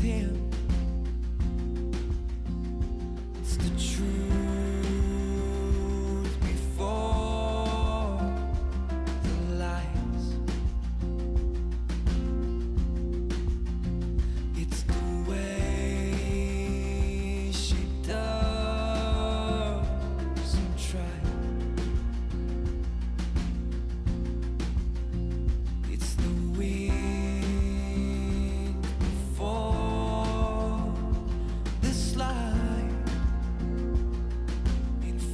with him. It's the truth.